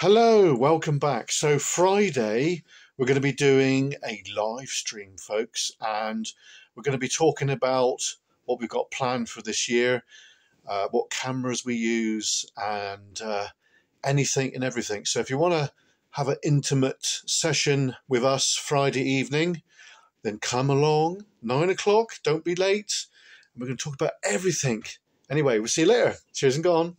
Hello, welcome back. So, Friday, we're going to be doing a live stream, folks, and we're going to be talking about what we've got planned for this year, uh, what cameras we use, and uh, anything and everything. So, if you want to have an intimate session with us Friday evening, then come along, nine o'clock, don't be late, and we're going to talk about everything. Anyway, we'll see you later. Cheers and gone.